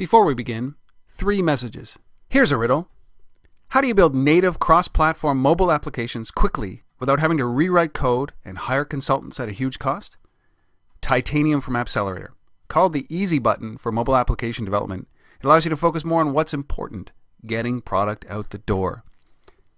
Before we begin, three messages. Here's a riddle How do you build native cross platform mobile applications quickly without having to rewrite code and hire consultants at a huge cost? Titanium from Appcelerator. Called the easy button for mobile application development, it allows you to focus more on what's important getting product out the door.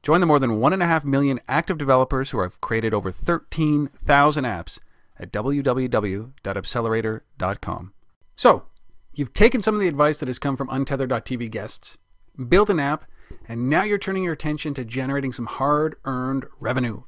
Join the more than 1.5 million active developers who have created over 13,000 apps at www.appcelerator.com. So, you've taken some of the advice that has come from Untether.tv guests, built an app, and now you're turning your attention to generating some hard earned revenue.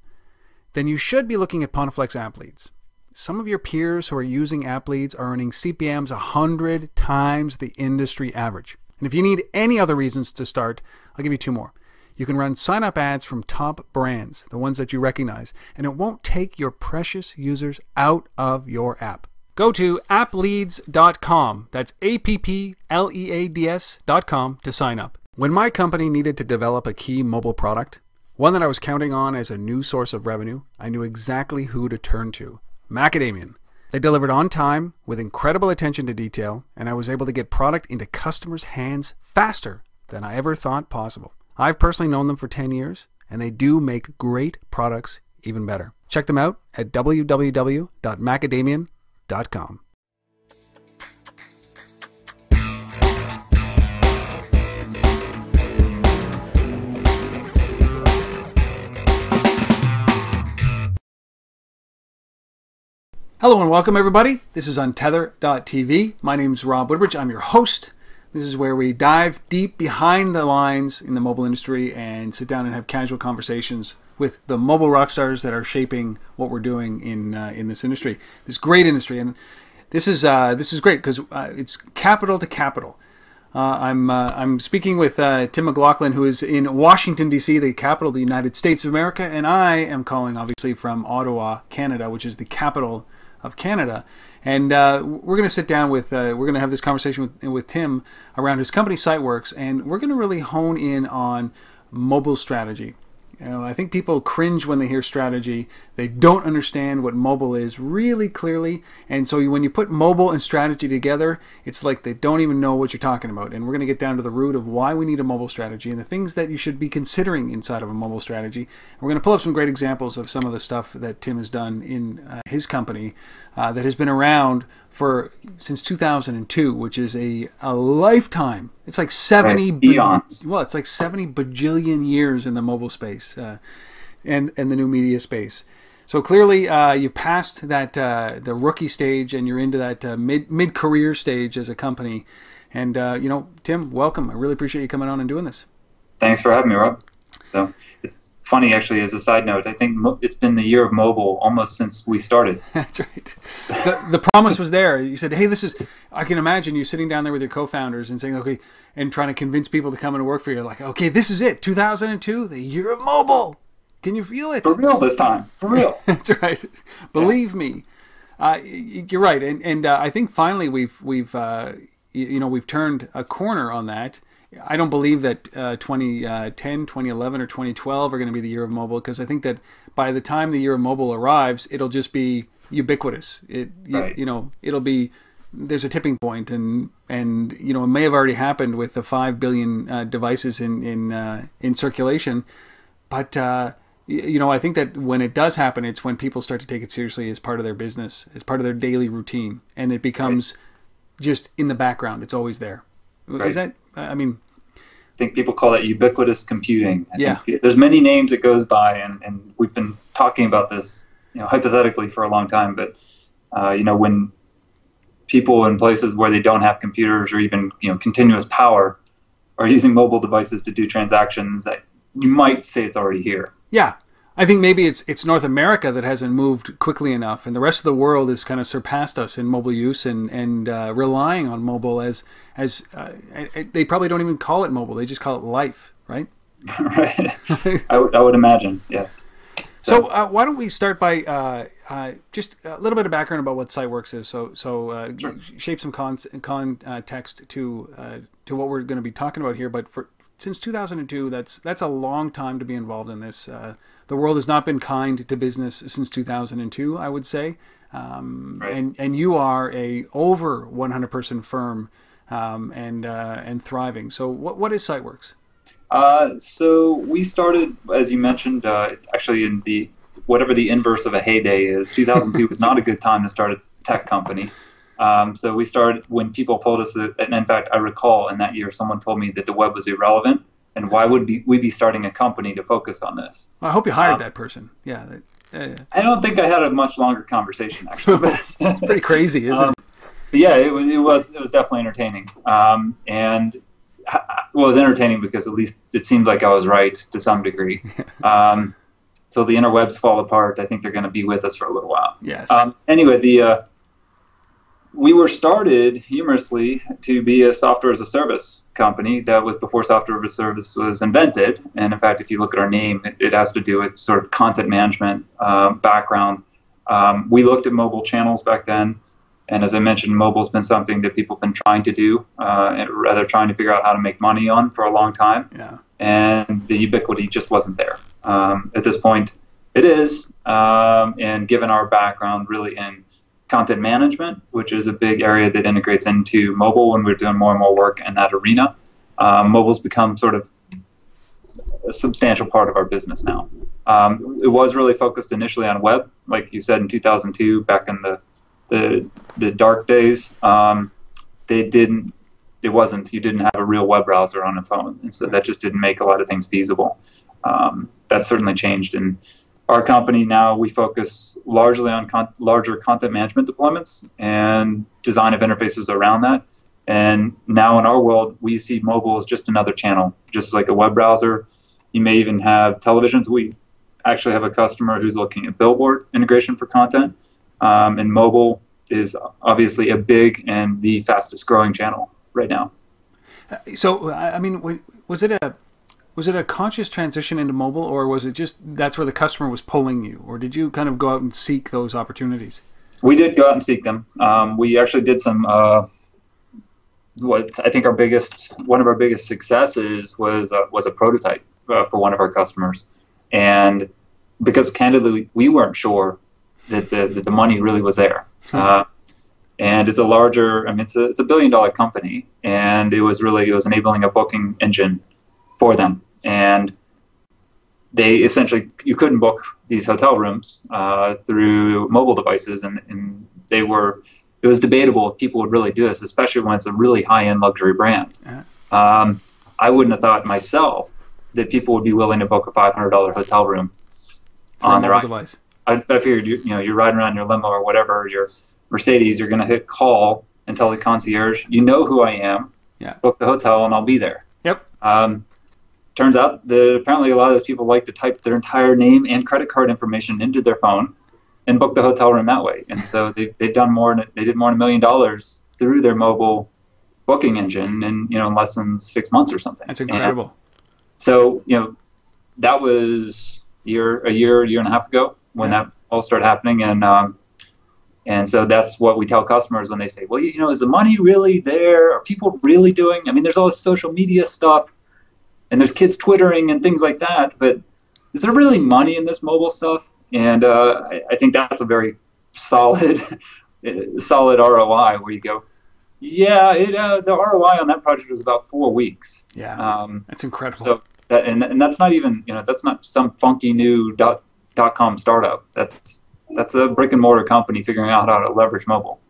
Then you should be looking at Pontiflex App Leads. Some of your peers who are using App Leads are earning CPMs 100 times the industry average. And if you need any other reasons to start, I'll give you two more. You can run sign up ads from top brands, the ones that you recognize, and it won't take your precious users out of your app. Go to appleads.com, that's A P P L E A D S.com to sign up. When my company needed to develop a key mobile product, one that I was counting on as a new source of revenue, I knew exactly who to turn to Macadamian. They delivered on time with incredible attention to detail, and I was able to get product into customers' hands faster than I ever thought possible. I've personally known them for 10 years, and they do make great products even better. Check them out at www.macadamian.com. Hello and welcome, everybody. This is Untether.tv. My name is Rob Woodbridge. I'm your host. This is where we dive deep behind the lines in the mobile industry and sit down and have casual conversations with the mobile rock stars that are shaping what we're doing in uh, in this industry, this great industry. And this is uh, this is great because uh, it's capital to capital. Uh, I'm uh, I'm speaking with uh, Tim McLaughlin, who is in Washington D.C., the capital of the United States of America, and I am calling obviously from Ottawa, Canada, which is the capital of Canada. And we're going to sit down with, we're going to have this conversation with, with Tim around his company Siteworx, and we're going to really hone in on mobile strategy. You know, I think people cringe when they hear strategy. They don't understand what mobile is really clearly. And so when you put mobile and strategy together, it's like they don't even know what you're talking about. And we're going to get down to the root of why we need a mobile strategy and the things that you should be considering inside of a mobile strategy. And we're going to pull up some great examples of some of the stuff that Tim has done in uh, his company uh, that has been around for since 2002, which is a, a lifetime. It's like 70 right. eons. well, it's like 70 bajillion years in the mobile space uh, and and the new media space. So clearly, uh, you've passed that uh, the rookie stage, and you're into that uh, mid mid career stage as a company. And uh, you know, Tim, welcome. I really appreciate you coming on and doing this. Thanks for having me, Rob. So it's funny, actually, as a side note. I think it's been the year of mobile almost since we started. That's right. The, the promise was there. You said, "Hey, this is." I can imagine you sitting down there with your co-founders and saying, "Okay," and trying to convince people to come and work for you. Like, "Okay, this is it. 2002, the year of mobile. Can you feel it? For real this time. For real. That's right. Believe yeah. me." Uh, you're right, and and uh, I think finally we've we've uh, you know we've turned a corner on that I don't believe that uh, 2010, 2011, or 2012 are going to be the year of mobile because I think that by the time the year of mobile arrives, it'll just be ubiquitous. It right. you, you, know it'll be there's a tipping point and and you know it may have already happened with the five billion uh, devices in in uh, in circulation, but uh, you know I think that when it does happen, it's when people start to take it seriously as part of their business, as part of their daily routine, and it becomes right. just in the background. It's always there. Right. Is that I mean I think people call that ubiquitous computing. I yeah. there's many names it goes by, and, and we've been talking about this, you know, hypothetically for a long time. But uh, you know, when people in places where they don't have computers or even you know continuous power are using mobile devices to do transactions, you might say it's already here. Yeah, I think maybe it's it's North America that hasn't moved quickly enough, and the rest of the world has kind of surpassed us in mobile use and and uh, relying on mobile as as uh, they probably don't even call it mobile; they just call it life, right? right. I, w- I would imagine, yes. So, so uh, why don't we start by uh, uh, just a little bit of background about what Siteworx is? So so uh, sure. shape some con- context to to what we're going to be talking about here. But for since 2002, that's that's a long time to be involved in this the world has not been kind to business since 2002, I would say. Um, right. And and you are a over 100 person firm um, and uh, and thriving. So, what what is Siteworx? Uh, so we started, as you mentioned, uh, actually in the whatever the inverse of a heyday is. 2002 was not a good time to start a tech company. Um, so we started when people told us that, and in fact, I recall in that year someone told me that the web was irrelevant, and why would be, we be starting a company to focus on this? Well, I hope you hired um, that person. Yeah. Uh, I don't think I had a much longer conversation actually. But it's pretty crazy, isn't um, it? But yeah, it was, it was it was definitely entertaining, um, and well, it was entertaining because at least it seemed like I was right to some degree. Um, so the interwebs fall apart. I think they're going to be with us for a little while. Yes. Um, anyway, the uh, we were started humorously to be a software as a service company. That was before software as a service was invented. And in fact, if you look at our name, it, it has to do with sort of content management uh, background. Um, we looked at mobile channels back then. And as I mentioned, mobile's been something that people have been trying to do, uh, rather trying to figure out how to make money on for a long time. Yeah. And the ubiquity just wasn't there. Um, at this point, it is. Um, and given our background really in content management, which is a big area that integrates into mobile, and we're doing more and more work in that arena, um, mobile's become sort of a substantial part of our business now. Um, it was really focused initially on web, like you said in 2002, back in the the, the dark days. Um, they didn't. It wasn't. You didn't have a real web browser on a phone, and so that just didn't make a lot of things feasible. Um, that's certainly changed, and our company now we focus largely on con- larger content management deployments and design of interfaces around that. And now in our world, we see mobile as just another channel, just like a web browser. You may even have televisions. We actually have a customer who's looking at billboard integration for content, um, and mobile is obviously a big and the fastest growing channel right now. So, I mean, was it a was it a conscious transition into mobile, or was it just that's where the customer was pulling you, or did you kind of go out and seek those opportunities? We did go out and seek them. Um, we actually did some. Uh, what I think our biggest, one of our biggest successes was uh, was a prototype uh, for one of our customers, and because candidly we weren't sure that the that the money really was there. Hmm. Uh, and it's a larger, I mean, it's a, it's a billion dollar company, and it was really it was enabling a booking engine for them. And they essentially, you couldn't book these hotel rooms uh, through mobile devices, and, and they were, it was debatable if people would really do this, especially when it's a really high end luxury brand. Um, I wouldn't have thought myself that people would be willing to book a $500 hotel room For on their iPhone. device. I, I figured, you, you know, you're riding around your limo or whatever, your Mercedes, you're going to hit call and tell the concierge, you know who I am, yeah. book the hotel, and I'll be there. Yep. Um, turns out that apparently a lot of those people like to type their entire name and credit card information into their phone and book the hotel room that way. And so they, they've done more, they did more than a million dollars through their mobile booking engine in, you know, in less than six months or something. That's incredible. And so, you know, that was year, a year, year and a half ago when yeah. that all started happening. And, um, and so that's what we tell customers when they say, well, you know, is the money really there? Are people really doing? I mean, there's all this social media stuff and there's kids twittering and things like that. But is there really money in this mobile stuff? And uh, I, I, think that's a very solid, solid ROI where you go, yeah, it, uh, the ROI on that project was about four weeks. Yeah, um, that's incredible. So that, and, and that's not even you know that's not some funky new dot dot com startup. That's that's a brick and mortar company figuring out how to leverage mobile.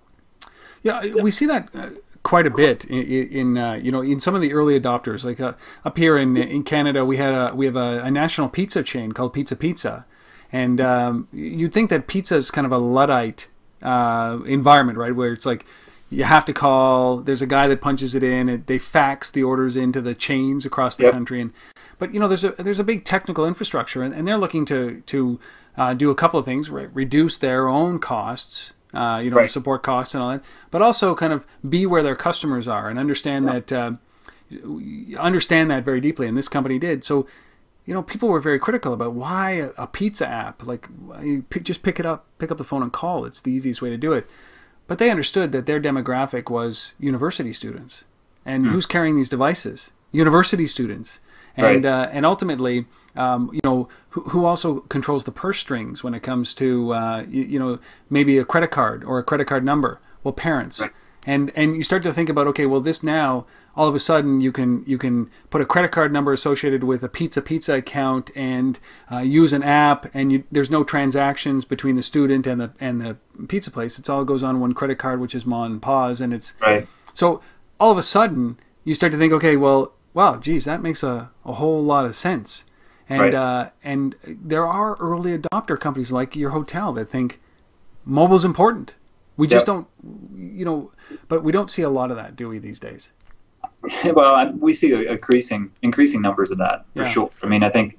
Yeah, we see that uh, quite a bit in, in uh, you know in some of the early adopters. Like uh, up here in in Canada, we had a we have a, a national pizza chain called Pizza Pizza, and um, you'd think that pizza is kind of a luddite uh, environment, right? Where it's like you have to call. There's a guy that punches it in. And they fax the orders into the chains across the yep. country, and but you know there's a there's a big technical infrastructure, and, and they're looking to to uh, do a couple of things, right? Reduce their own costs uh, you know, right. support costs and all that, but also kind of be where their customers are and understand yeah. that uh, understand that very deeply. And this company did. So, you know, people were very critical about why a, pizza app, like pick, just pick it up, pick up the phone and call. It's the easiest way to do it. But they understood that their demographic was university students, and mm. who's carrying these devices? University students, and right. uh, and ultimately um, you know, who, who, also controls the purse strings when it comes to, uh, you, you, know, maybe a credit card or a credit card number? Well, parents. Right. and and you start to think about okay well this now all of a sudden you can you can put a credit card number associated with a pizza pizza account and uh, use an app and you, there's no transactions between the student and the and the pizza place it's all goes on one credit card which is mon and pause and it's Right. so all of a sudden you start to think okay well wow geez that makes a, a whole lot of sense and Right. uh, and there are early adopter companies like your hotel that think mobile's important we just Yep. don't you know but we don't see a lot of that do we these days well, we see increasing increasing numbers of that for Yeah. sure. I mean, I think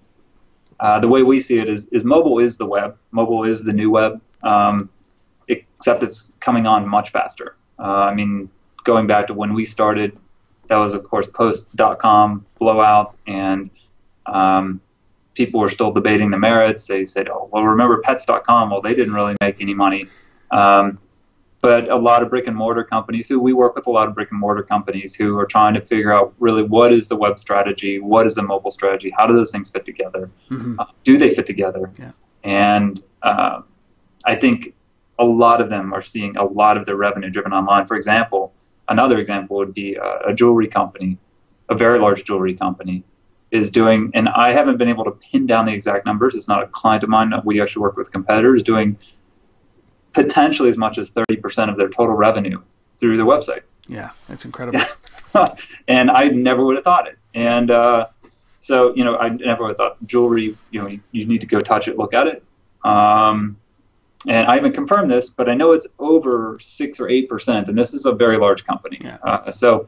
uh, the way we see it is is mobile is the web. Mobile is the new web, um, except it's coming on much faster. Uh, I mean, going back to when we started, that was of course post dot com blowout, and um, people were still debating the merits. They said, "Oh, well, remember Pets.com? Well, they didn't really make any money." Um, but a lot of brick and mortar companies who we work with a lot of brick and mortar companies who are trying to figure out really what is the web strategy, what is the mobile strategy, how do those things fit together, Mhm. uh, do they fit together? Yeah. And uh, I think a lot of them are seeing a lot of their revenue driven online. For example, another example would be a, a jewelry company, a very large jewelry company, is doing, and I haven't been able to pin down the exact numbers. It's not a client of mine. We actually work with competitors doing potentially as much as 30% of their total revenue through their website. yeah that's incredible and I never would have thought it. And uh, so, you know, I never would have thought jewelry, you know, you, you need to go touch it, look at it. Um, and I haven't confirmed this, but I know it's over six or eight percent, and this is a very large company. Yeah. Uh, so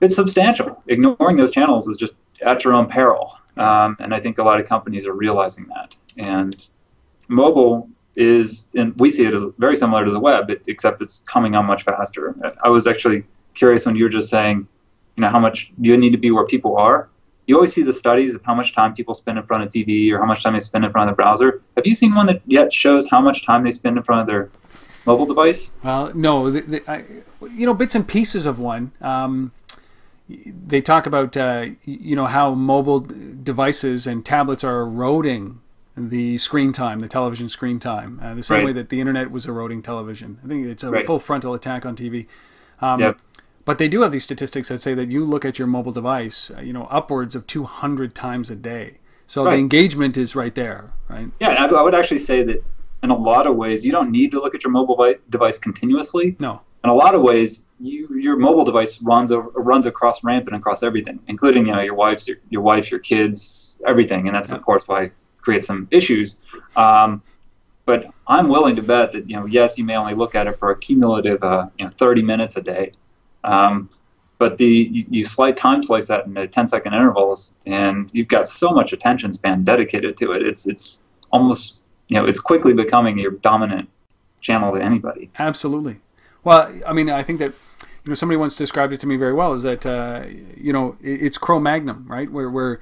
it's substantial. Ignoring those channels is just at your own peril, um, and I think a lot of companies are realizing that. And mobile is, and we see it as very similar to the web, it, except it's coming on much faster. I was actually curious when you were just saying, you know, how much do you need to be where people are. You always see the studies of how much time people spend in front of TV or how much time they spend in front of the browser. Have you seen one that yet shows how much time they spend in front of their mobile device? Well, no, the, the, I, you know, bits and pieces of one. Um, they talk about uh, you know how mobile devices and tablets are eroding the screen time, the television screen time, uh, the same Right. way that the internet was eroding television. I think it's a Right. full frontal attack on TV. Um, Yep. But they do have these statistics that say that you look at your mobile device, uh, you know, upwards of 200 times a day. So the Right. engagement is right there, right? Yeah, I, I would actually say that in a lot of ways, you don't need to look at your mobile device continuously. No. In a lot of ways, you, your mobile device runs over, runs across rampant across everything, including you know your wife's your, your wife, your kids, everything, and that's of course why it creates some issues. Um, but I'm willing to bet that you know yes, you may only look at it for a cumulative uh, you know 30 minutes a day, um, but the you, you slight time slice that into 10 second intervals, and you've got so much attention span dedicated to it. It's it's almost you know it's quickly becoming your dominant channel to anybody. Absolutely. Well, I mean, I think that you know somebody once described it to me very well. Is that uh, you know it's Cro-Magnon, right? Where we're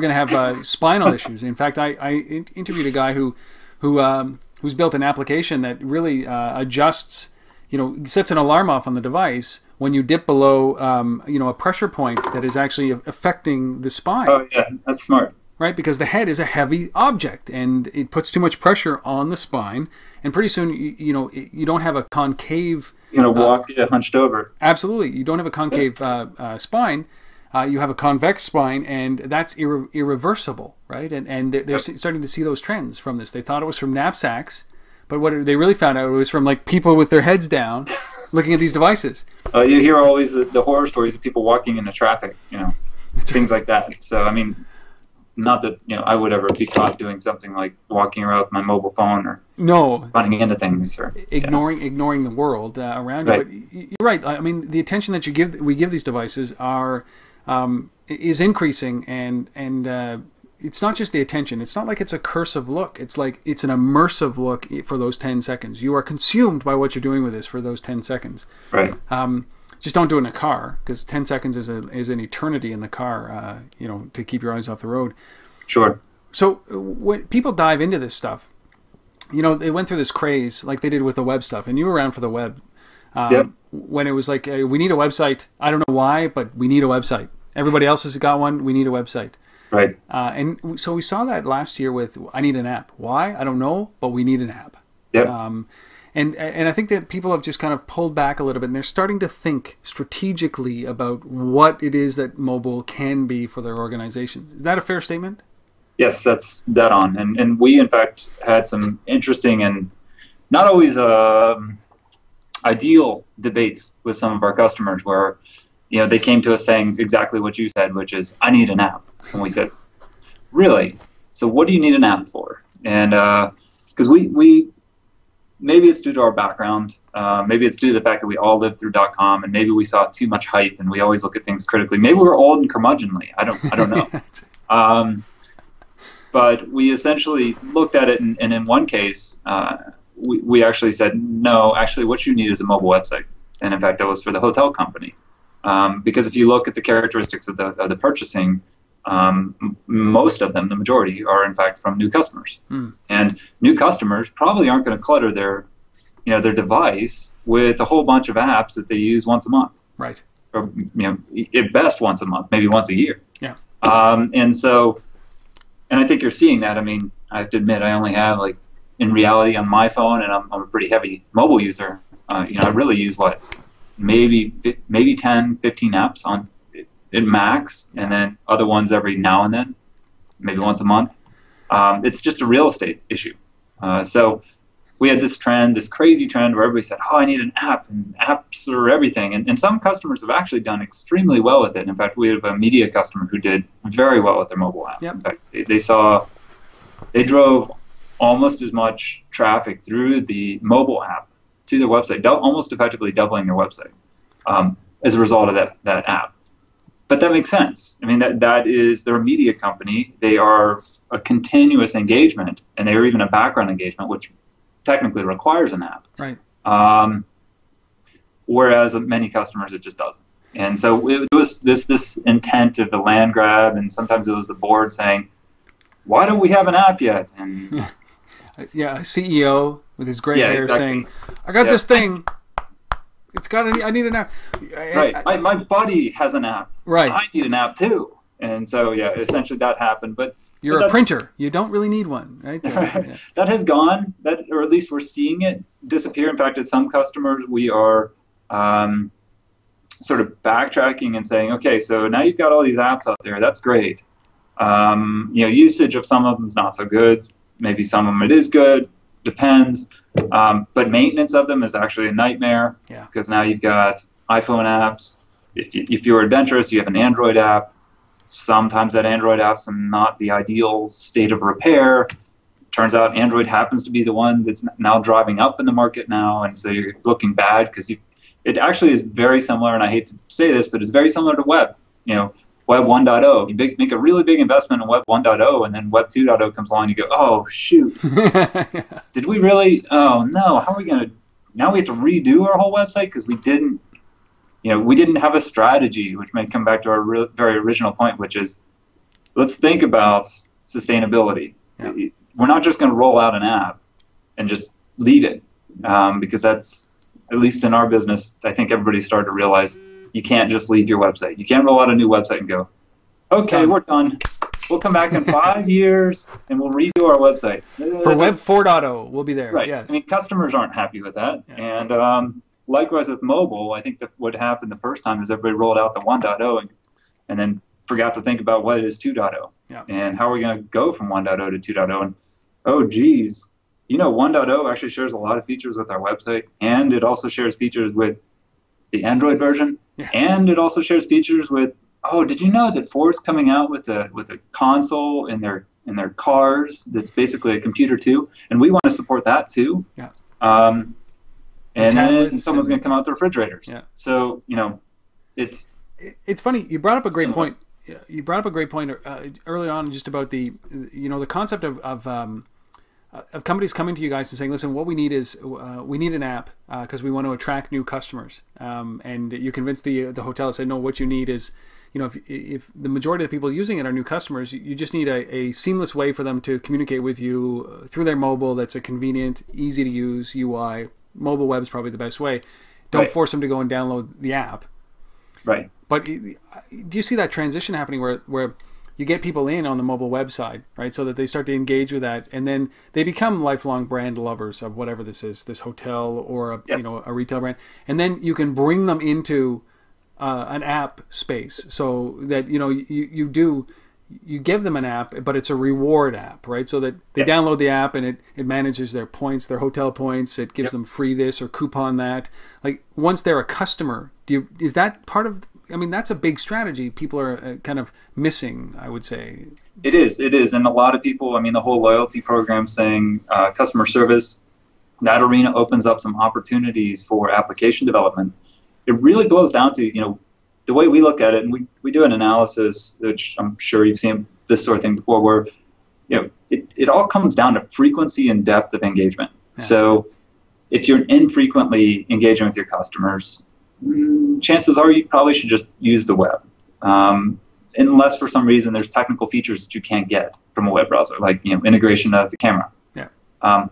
going to have uh, spinal issues. In fact, I, I interviewed a guy who who um, who's built an application that really uh, adjusts. You know, sets an alarm off on the device when you dip below, um, you know, a pressure point that is actually affecting the spine Oh yeah, that's smart. right? Because the head is a heavy object and it puts too much pressure on the spine, and pretty soon you, you know you don't have a concave. You're gonna walk yeah, hunched over. Absolutely, you don't have a concave uh, uh, spine. Uh, you have a convex spine, and that's irre- irreversible, right? And and they're, they're Yep. starting to see those trends from this. They thought it was from knapsacks, but what they really found out was from like people with their heads down, looking at these devices. Uh, you hear always the, the horror stories of people walking into traffic, you know, things like that. So I mean, not that you know I would ever be caught doing something like walking around with my mobile phone or No, running into things or ignoring ignoring the world uh, around Right. you. But you're right. I mean, the attention that you give we give these devices are um, is increasing, and and uh, it's not just the attention. It's not like it's a cursive look. It's like it's an immersive look for those ten seconds. You are consumed by what you're doing with this for those ten seconds. right. Um, just don't do it in a car because ten seconds is a is an eternity in the car. Uh, you know, to keep your eyes off the road. Sure. So when people dive into this stuff, you know, they went through this craze like they did with the web stuff, and you were around for the web. Um, Yep. When it was like, uh, we need a website. I don't know why, but we need a website. Everybody else has got one. We need a website. Right. Uh, and so we saw that last year with I need an app. Why? I don't know, but we need an app. Yep. Um, And and I think that people have just kind of pulled back a little bit, and they're starting to think strategically about what it is that mobile can be for their organizations. Is that a fair statement? Yes, that's dead on. And and we in fact had some interesting and not always um, ideal debates with some of our customers where you know they came to us saying exactly what you said, which is I need an app, and we said, really? So what do you need an app for? And because uh, we we maybe it's due to our background, uh, maybe it's due to the fact that we all lived through dot com, and maybe we saw too much hype, and we always look at things critically. Maybe we're old and curmudgeonly. I don't I don't know. um, but we essentially looked at it, and, and in one case, uh, we, we actually said, no, actually, what you need is a mobile website. And in fact, that was for the hotel company. Um, because if you look at the characteristics of the, of the purchasing, um, m- most of them, the majority, are in fact from new customers. Mm. And new customers probably aren't going to clutter their, you know, their device with a whole bunch of apps that they use once a month, Right. or you know, at best once a month, maybe once a year. Yeah. Um, and so, and I think you're seeing that. I mean, I have to admit, I only have like in reality on my phone, and I'm, I'm a pretty heavy mobile user. Uh, you know, I really use what maybe maybe 10, 15 apps on in max, and then other ones every now and then, maybe once a month. Um, it's just a real estate issue. Uh, so we had this trend, this crazy trend where everybody said, "Oh, I need an app," and apps are everything. And, and some customers have actually done extremely well with it. In fact, we have a media customer who did very well with their mobile app. Yep. In fact, they, they saw they drove almost as much traffic through the mobile app to their website, almost effectively doubling their website um, as a result of that, that app. But that makes sense. I mean, that, that is they're a media company. They are a continuous engagement, and they are even a background engagement, which technically requires an app. Right. Um, whereas many customers, it just doesn't. And so it was this this intent of the land grab, and sometimes it was the board saying, "Why don't we have an app yet?" And Yeah. A CEO with his gray Yeah, hair exactly. saying, "I got Yeah. this thing. It's got. A, I need an app." right, I, my buddy has an app. Right. I need an app too. And so yeah, essentially that happened. But You're but a printer. You don't really need one, right? Yeah. that has gone. That or at least we're seeing it disappear. In fact, at some customers, we are um, sort of backtracking and saying, okay, so now you've got all these apps out there. That's great. Um, you know, usage of some of them is not so good. Maybe some of them it is good. Depends. Um, but maintenance of them is actually a nightmare. Yeah. Because now you've got iPhone apps. If you, if you're adventurous, you have an Android app. Sometimes that Android app's in not the ideal state of repair. Turns out Android happens to be the one that's now driving up in the market now, and so you're looking bad because you. It actually is very similar, and I hate to say this, but it's very similar to web. You know, Web 1.0. You big, make a really big investment in Web 1.0, and then Web 2.0 comes along, and you go, oh shoot, did we really? Oh no, how are we gonna? Now we have to redo our whole website because we didn't, you know, we didn't have a strategy, which may come back to our re- very original point, which is, let's think about sustainability. Yeah. We're not just going to roll out an app and just leave it, um, because that's at least in our business. I think everybody started to realize you can't just leave your website. You can't roll out a new website and go, okay, Done. we're done. We'll come back in five years and we'll redo our website. For It Web just- 4.0, we'll be there. Right. Yes. I mean, customers aren't happy with that. Yeah. And um, likewise with mobile, I think that what happened the first time is everybody rolled out the 1.0 and, and then forgot to think about what is 2.0 Yeah. and how are we going to go from 1.0 to 2.0. And oh, geez, you know, 1.0 actually shares a lot of features with our website, and it also shares features with the Android version, Yeah. and it also shares features with. Oh, did you know that Ford's coming out with a with a console in their in their cars that's basically a computer too, and we want to support that too. Yeah. Um, and then someone's going to come out with refrigerators. Yeah. So you know, it's it's funny you brought up a great Similar. point you brought up a great point uh, early on just about the you know the concept of of, um, of companies coming to you guys and saying listen what we need is uh, we need an app because we want to attract new customers um, and you convince the the hotel to say no what you need is you know if, if the majority of the people using it are new customers you, just need a, a seamless way for them to communicate with you uh, through their mobile that's a convenient easy to use ui mobile web is probably the best way don't Right. force them to go and download the app right. but do you see that transition happening where where you get people in on the mobile website, right? So that they start to engage with that, and then they become lifelong brand lovers of whatever this is, this hotel or a Yes. you know a retail brand, and then you can bring them into uh, an app space, so that you know you you do you give them an app, but it's a reward app, right? So that they Yep. download the app and it, it manages their points, their hotel points. It gives Yep. them free this or coupon that. Like once they're a customer, do you is that part of? I mean, that's a big strategy. People are uh, kind of missing. I would say. It is. It is, and a lot of people. I mean, the whole loyalty program saying uh, customer service. That arena opens up some opportunities for application development. It really boils down to you know the way we look at it, and we, we do an analysis, which I'm sure you've seen this sort of thing before, where you know it, it all comes down to frequency and depth of engagement. Yeah. So if you're infrequently engaging with your customers, chances are you probably should just use the web. Um, unless for some reason there's technical features that you can't get from a web browser, like you know integration of the camera. Yeah. Um,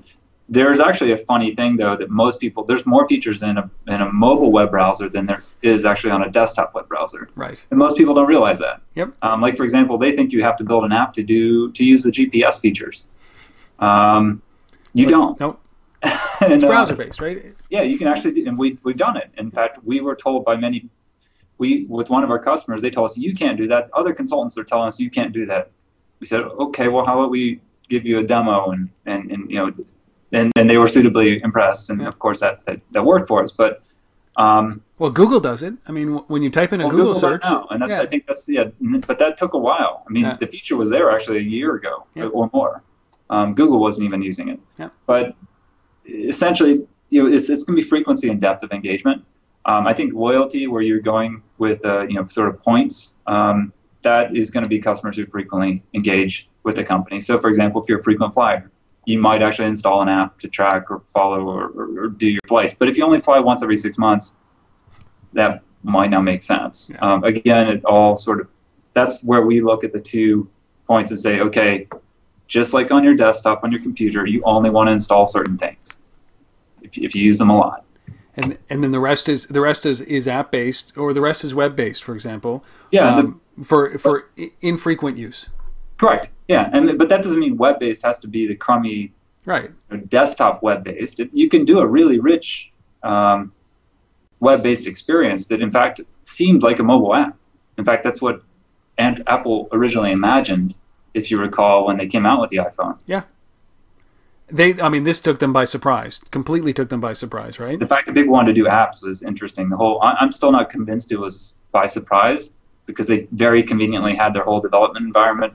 there's actually a funny thing though that most people there's more features in a in a mobile web browser than there is actually on a desktop web browser, Right. and most people don't realize that. Yep. Um, like for example, they think you have to build an app to do to use the GPS features. Um, you don't. Nope. And, It's uh, browser based, right? Yeah, you can actually, do, and we we've done it. In fact, we were told by many, we with one of our customers, they told us you can't do that. Other consultants are telling us you can't do that. We said, okay, well, how about we give you a demo and and, and you know, and, and they were suitably impressed, and of course that, that that worked for us. But um, Well, Google does it. I mean, when you type in a well, Google, Google, search, now, and that's Yeah. I think that's yeah, but that took a while. I mean, Yeah. the feature was there actually a year ago Yeah. or more. Um, Google wasn't even using it. Yeah. But essentially, you know, it's, it's going to be frequency and depth of engagement. Um, I think loyalty, where you're going with uh, you know sort of points, um, that is going to be customers who frequently engage with the company. So, for example, if you're a frequent flyer, you might actually install an app to track or follow or, or, or do your flights. But if you only fly once every six months, that might not make sense. Yeah. Um, again, it all sort of that's where we look at the two points and say, okay, just like on your desktop, on your computer, you only want to install certain things if, if you use them a lot. and and then the rest is the rest is is app based or the rest is web based, for example. Yeah, um, for for infrequent use. correct. Yeah, and but that doesn't mean web-based has to be the crummy Right. you know, desktop web-based. You can do a really rich um, web-based experience that, in fact, seemed like a mobile app. In fact, that's what Ant- Apple originally imagined, if you recall, when they came out with the iPhone. They. I mean, this took them by surprise. Completely took them by surprise. Right. the fact that people wanted to do apps was interesting. The whole I'm still not convinced it was by surprise because they very conveniently had their whole development environment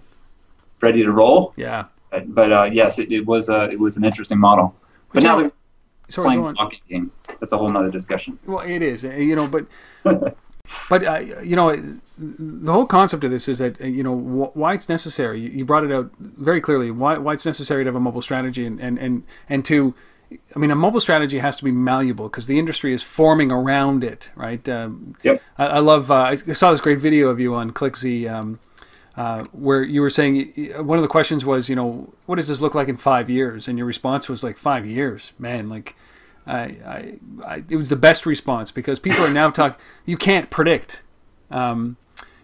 ready to roll. Yeah. But, but uh, yes, it, it was a it was an interesting model. But now they're Sorry. playing Go game. That's a whole nother discussion. Well, it is, uh, you know, but but uh, you know, the whole concept of this is that you know wh- why it's necessary. You- You brought it out very clearly. Why why it's necessary to have a mobile strategy and and and and to. I mean, a mobile strategy has to be malleable because the industry is forming around it, right? Um, Yep. I, I love. Uh, I saw this great video of you on ClickZ, um, uh, where you were saying one of the questions was, you know, what does this look like in five years? And your response was like five years, man. Like, I, I, I it was the best response because people are now talking. You can't predict. Um,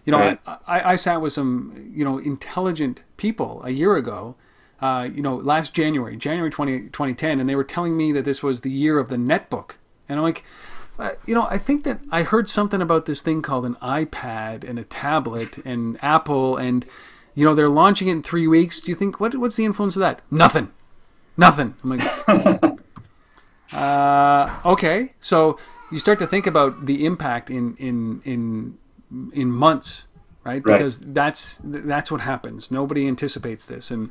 you know, Right. I, I, I sat with some, you know, intelligent people a year ago. Uh, you know, last January, January 20, 2010, and they were telling me that this was the year of the netbook. And I'm like, uh, you know, I think that I heard something about this thing called an iPad and a tablet and Apple, and you know they're launching it in three weeks. Do you think what what's the influence of that? Nothing, nothing. I'm like, uh, okay. So you start to think about the impact in in in in months, right? Right. Because that's that's what happens. Nobody anticipates this, and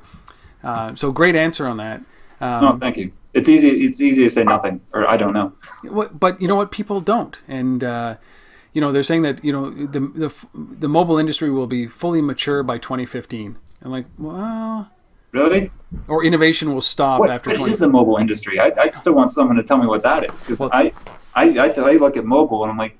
uh, so great answer on that. Um, No, thank you. It's easy. It's easy to say nothing, or I don't know. But you know what? People don't, and uh, you know they're saying that you know the the the mobile industry will be fully mature by 2015. I'm like, well, Really? or innovation will stop What, after what 20. is the mobile industry? I, I still want someone to tell me what that is because Well- I, I, I, I look at mobile and I'm like,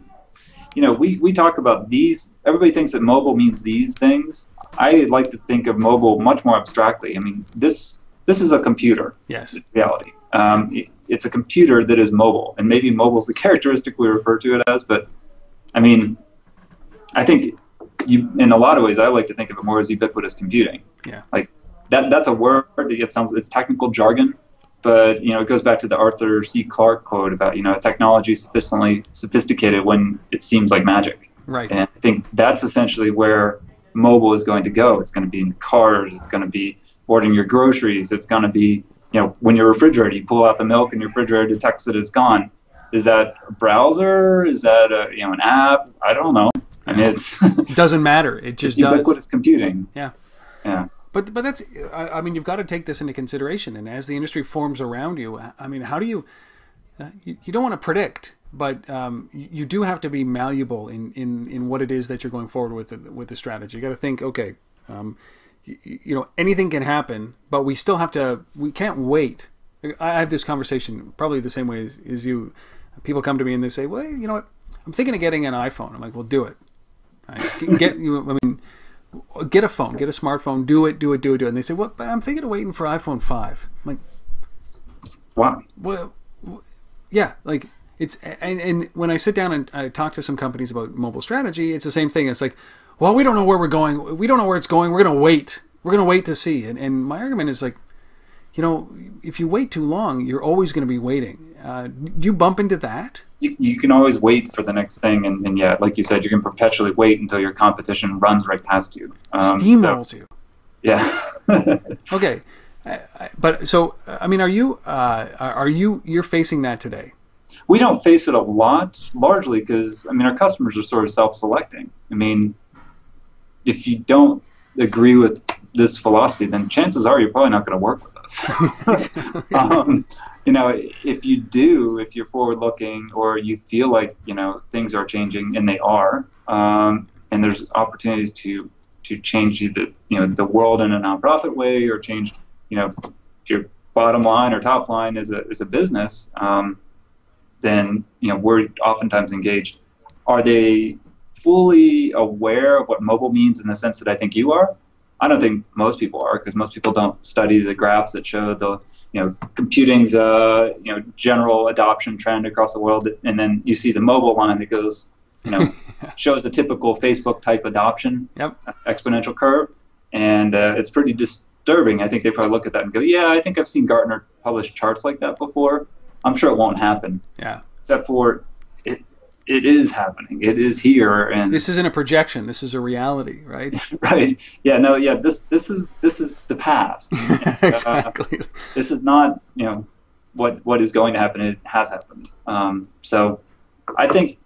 you know, we, we talk about these. Everybody thinks that mobile means these things. I like to think of mobile much more abstractly. I mean, this this is a computer. yes, reality. Um, it- it's a computer that is mobile, and maybe mobile is the characteristic we refer to it as. But I mean, I think you in a lot of ways I like to think of it more as ubiquitous computing. Yeah. Like that that's a word. It sounds it's technical jargon, but you know it goes back to the Arthur C. Clarke quote about you know technology sufficiently sophisticated when it seems like magic. Right. And I think that's essentially where mobile is going to go. It's going to be in cars. It's going to be ordering your groceries. It's going to be you know when your refrigerator you pull out the milk and your refrigerator detects that it's gone. Is that a browser? Is that a, you know an app? I don't know. I mean, it's it doesn't matter. It just it's ubiquitous does. computing. Yeah. Yeah. But but that's I, I mean you've got to take this into consideration, and as the industry forms around you, I mean how do you uh, you, you, don't want to predict, but um, you, do have to be malleable in, in, in what it is that you're going forward with the, with the strategy. You got to think, okay, um, you, you know anything can happen, but we still have to. We can't wait. I have this conversation probably the same way as, as you. People come to me and they say, "Well, you know what? I'm thinking of getting an iPhone." I'm like, "Well, do it. Right? Get you. I mean." Get a phone, get a smartphone, do it, do it, do it, do it. And they say, "What? But I'm thinking of waiting for iPhone 5." I'm like, "Why?" Well, yeah, like it's and, and when I sit down and I talk to some companies about mobile strategy, it's the same thing. It's like, well, we don't know where we're going. We don't know where it's going. We're gonna wait. We're gonna wait to see. And and my argument is like, you know, if you wait too long, you're always going to be waiting. Uh, do you bump into that? You, you can always wait for the next thing, and, and yeah, like you said, you can perpetually wait until your competition runs right past you. Um, Steamrolls so, you. Yeah. okay, I, I, but so I mean, are you uh, are you you're facing that today? We don't face it a lot, largely because I mean our customers are sort of self-selecting. I mean, if you don't agree with this philosophy, then chances are you're probably not going to work with us. um, you know, if you do, if you're forward looking or you feel like, you know, things are changing and they are, um, and there's opportunities to, to change the, you know, the world in a nonprofit way or change, you know, your bottom line or top line as a, as a business, um, then, you know, we're oftentimes engaged. Are they fully aware of what mobile means in the sense that I think you are? I don't think most people are because most people don't study the graphs that show the you know computing's uh, you know general adoption trend across the world, and then you see the mobile line that goes you know shows a typical Facebook type adoption yep. exponential curve, and uh, it's pretty disturbing. I think they probably look at that and go, yeah, I think I've seen Gartner publish charts like that before. I'm sure it won't happen. Yeah. Except for it is happening. It is here, and this isn't a projection. This is a reality, right? right. Yeah. No. Yeah. This this is this is the past. exactly. Uh, this is not you know what what is going to happen. It has happened. Um, so I think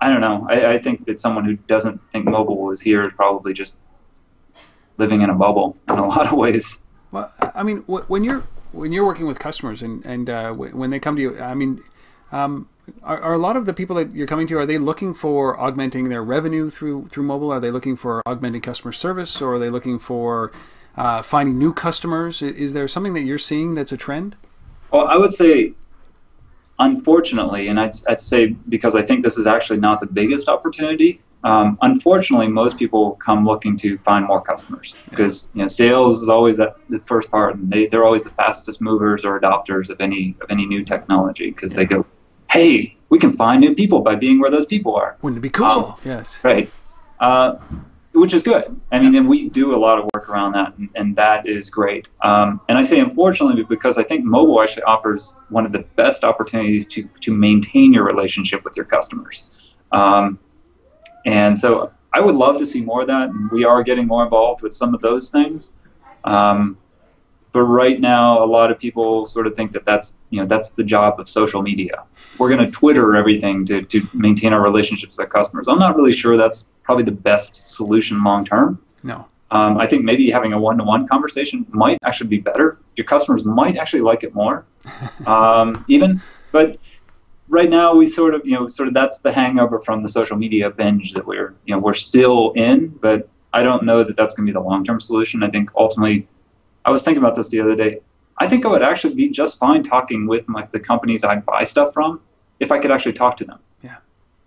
I don't know. I, I think that someone who doesn't think mobile is here is probably just living in a bubble in a lot of ways. Well, I mean, when you're when you're working with customers and and uh, when they come to you, I mean. Um, are, are, a lot of the people that you're coming to are they looking for augmenting their revenue through through mobile? Are they looking for augmenting customer service, or are they looking for uh, finding new customers? Is there something that you're seeing that's a trend? Well, I would say, unfortunately, and I'd, I'd say because I think this is actually not the biggest opportunity. Um, unfortunately, most people come looking to find more customers because you know sales is always that the first part, and they they're always the fastest movers or adopters of any of any new technology because yeah. they go hey, we can find new people by being where those people are. Wouldn't it be cool? Um, yes. Right. Uh, which is good. I mean, and we do a lot of work around that, and, and that is great. Um, and I say unfortunately because I think mobile actually offers one of the best opportunities to to maintain your relationship with your customers. Um, and so I would love to see more of that, and we are getting more involved with some of those things. Um, but right now, a lot of people sort of think that that's you know that's the job of social media. We're going to Twitter everything to, to maintain our relationships with customers. I'm not really sure that's probably the best solution long term. No. Um, I think maybe having a one-to-one conversation might actually be better. Your customers might actually like it more, um, even. But right now, we sort of, you know, sort of that's the hangover from the social media binge that we're, you know, we're still in. But I don't know that that's going to be the long-term solution. I think ultimately I was thinking about this the other day. I think I would actually be just fine talking with my, the companies I buy stuff from if I could actually talk to them. Yeah.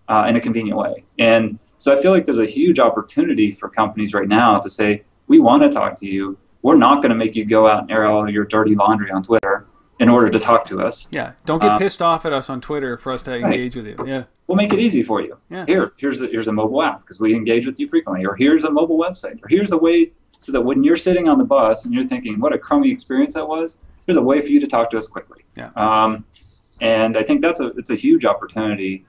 Uh, in a convenient way. And so I feel like there's a huge opportunity for companies right now to say, we want to talk to you. We're not going to make you go out and air all your dirty laundry on Twitter. in order to talk to us. Yeah, don't get um, pissed off at us on Twitter for us to engage right. with you. Yeah, we'll make it easy for you. Yeah. Here, here's a, here's a mobile app because we engage with you frequently, or here's a mobile website, or here's a way so that when you're sitting on the bus and you're thinking, what a crummy experience that was, there's a way for you to talk to us quickly. Yeah. Um, and I think that's a it's a huge opportunity.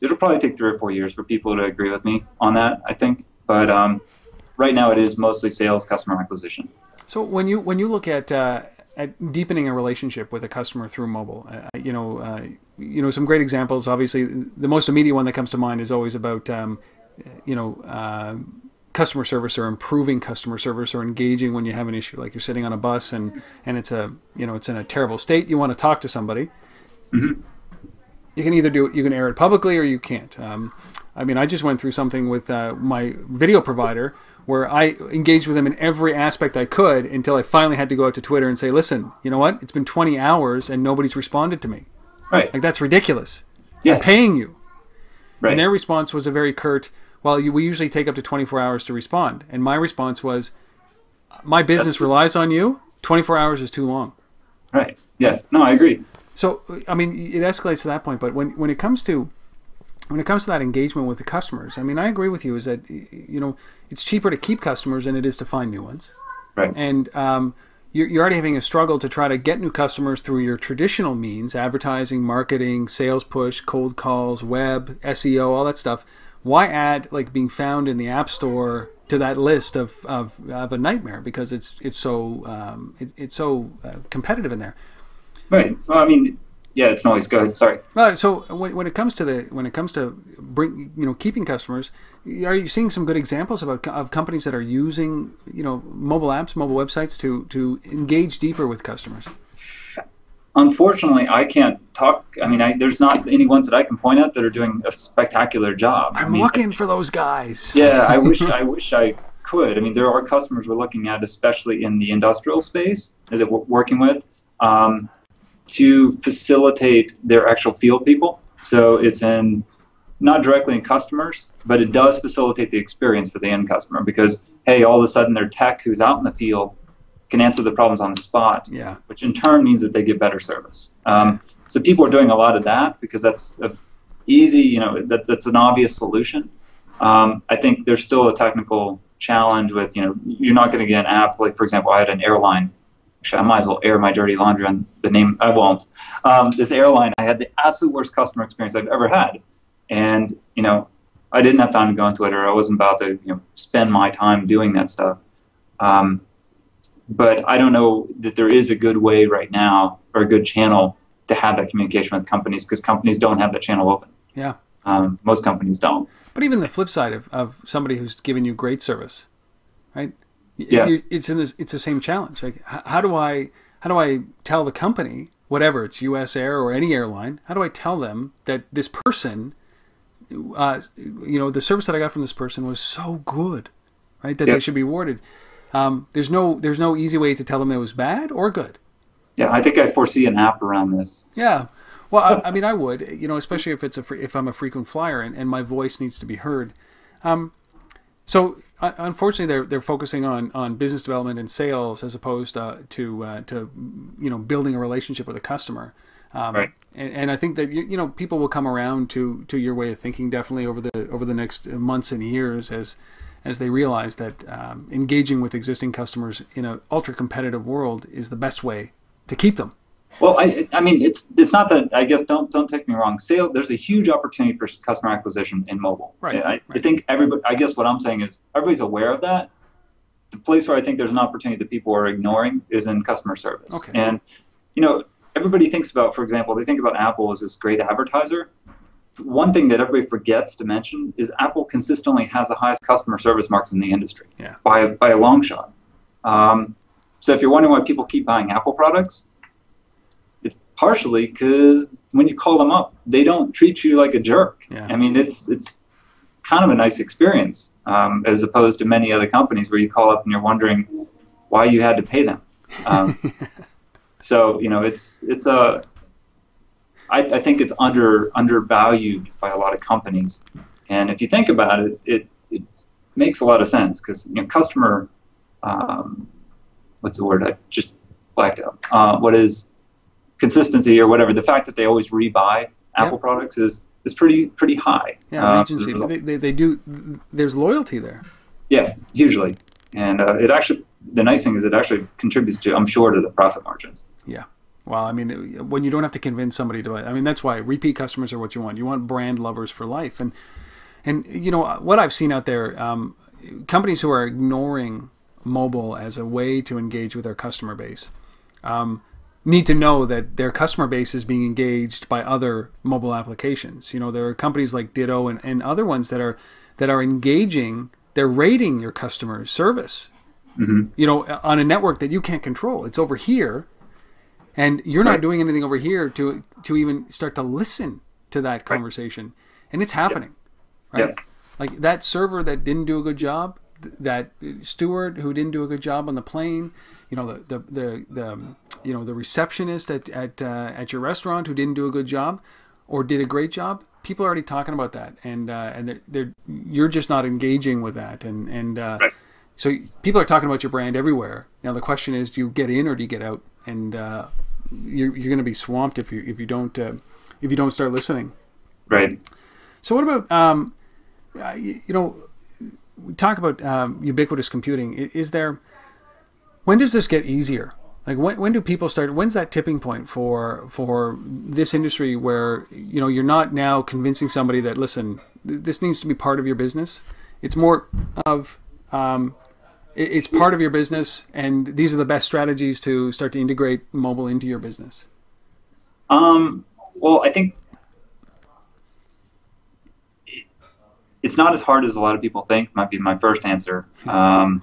It'll probably take three or four years for people to agree with me on that. I think, but um, right now it is mostly sales, customer acquisition. So when you when you look at uh, at deepening a relationship with a customer through mobile, uh, you know, uh, you know some great examples. Obviously, the most immediate one that comes to mind is always about um, you know uh, customer service or improving customer service or engaging when you have an issue like you're sitting on a bus and and it's a you know it's in a terrible state you want to talk to somebody. Mm-hmm. you can either do it you can air it publicly or you can't. Um, i mean i just went through something with uh, my video provider where i engaged with them in every aspect i could until i finally had to go out to twitter and say listen you know what? It's been 20 hours and nobody's responded to me. Right. Like that's ridiculous. Yeah. i'm paying you. Right. and their response was a very curt well, you, we usually take up to 24 hours to respond. And my response was, my business That's relies on you. 24 hours is too long. Right. Yeah. No, I agree. So, I mean, it escalates to that point. But when, when it comes to when it comes to that engagement with the customers, I mean, I agree with you. Is that you know it's cheaper to keep customers than it is to find new ones. Right. And um, you're, you're already having a struggle to try to get new customers through your traditional means: advertising, marketing, sales push, cold calls, web, SEO, all that stuff why add like being found in the app store to that list of, of, of a nightmare because it's it's so um, it, it's so uh, competitive in there. Right. Well, I mean, yeah, it's noise. Go ahead. Sorry. Well, so when, when it comes to the when it comes to bring you know keeping customers, are you seeing some good examples of of companies that are using you know mobile apps, mobile websites to to engage deeper with customers? Unfortunately, I can't talk. I mean, I, there's not any ones that I can point at that are doing a spectacular job. I'm I mean, looking for those guys. Yeah, I wish I wish I could. I mean, there are customers we're looking at, especially in the industrial space that we're working with, um, to facilitate their actual field people. So it's in not directly in customers, but it does facilitate the experience for the end customer because hey, all of a sudden their tech who's out in the field can answer the problems on the spot, yeah. which in turn means that they get better service. Um, so people are doing a lot of that because that's a easy, you know, that, that's an obvious solution. Um, I think there's still a technical challenge with, you know, you're not going to get an app like, for example, I had an airline. Actually, I might as well air my dirty laundry on the name. I won't. Um, this airline, I had the absolute worst customer experience I've ever had, and you know, I didn't have time to go on Twitter. I wasn't about to, you know, spend my time doing that stuff. Um, but I don't know that there is a good way right now or a good channel to have that communication with companies because companies don't have that channel open. Yeah. Um, most companies don't. But even the flip side of, of somebody who's giving you great service, right? Yeah. It's in this, it's the same challenge. Like, how do I how do I tell the company, whatever it's U.S. Air or any airline, how do I tell them that this person, uh, you know, the service that I got from this person was so good, right? That they should be rewarded. Um, there's no there's no easy way to tell them it was bad or good. Yeah, I think I foresee an app around this. Yeah, well, I, I mean, I would, you know, especially if it's a if I'm a frequent flyer and, and my voice needs to be heard. Um, so uh, unfortunately, they're they're focusing on, on business development and sales as opposed uh, to uh, to you know building a relationship with a customer. Um, right. And, and, I think that you, you know people will come around to, to your way of thinking definitely over the over the next months and years as as they realize that um, engaging with existing customers in an ultra competitive world is the best way to keep them. Well, I, I mean, it's it's not that I guess don't don't take me wrong. Sale, there's a huge opportunity for customer acquisition in mobile. Right. I, right. I think everybody. I guess what I'm saying is everybody's aware of that. The place where I think there's an opportunity that people are ignoring is in customer service. Okay. And you know, everybody thinks about, for example, they think about Apple as this great advertiser, one thing that everybody forgets to mention is Apple consistently has the highest customer service marks in the industry yeah. by, a, by a long shot. Um, so if you're wondering why people keep buying Apple products, it's partially because when you call them up, they don't treat you like a jerk. Yeah. I mean, it's it's kind of a nice experience um, as opposed to many other companies where you call up and you're wondering why you had to pay them. Um, so you know, it's it's a I, I, think it's under undervalued by a lot of companies. And if you think about it, it, it makes a lot of sense because you know customer, um, what's the word? I just blacked out. Uh, what is consistency or whatever, the fact that they always rebuy Apple yep. products is is pretty pretty high. Yeah, uh, they, they, they, do. There's loyalty there. Yeah, hugely, and uh, it actually the nice thing is it actually contributes to I'm sure to the profit margins. Yeah. Well, I mean, when you don't have to convince somebody to, buy, I mean, that's why repeat customers are what you want. You want brand lovers for life, and and you know what I've seen out there, um, companies who are ignoring mobile as a way to engage with their customer base. Um, need to know that their customer base is being engaged by other mobile applications. You know, there are companies like Ditto and, and other ones that are that are engaging. They're rating your customer service. Mm-hmm. You know, on a network that you can't control. It's over here, and you're right. not doing anything over here to to even start to listen to that conversation, right. and it's happening, yep. right? Yep. Like that server that didn't do a good job, that steward who didn't do a good job on the plane, you know, the the the, the you know the receptionist at at uh, at your restaurant who didn't do a good job or did a great job people are already talking about that and uh, and they're, they're you're just not engaging with that and and uh, right. so people are talking about your brand everywhere now the question is do you get in or do you get out and uh, you're, you're going to be swamped if you if you don't uh, if you don't start listening. Right. So what about um, uh, you, you know we talk about um, ubiquitous computing. Is there when does this get easier? Like when, when do people start when's that tipping point for for this industry where you know you're not now convincing somebody that listen this needs to be part of your business. It's more of um, it's part of your business and these are the best strategies to start to integrate mobile into your business. Um, well i think it's not as hard as a lot of people think might be my first answer. Um,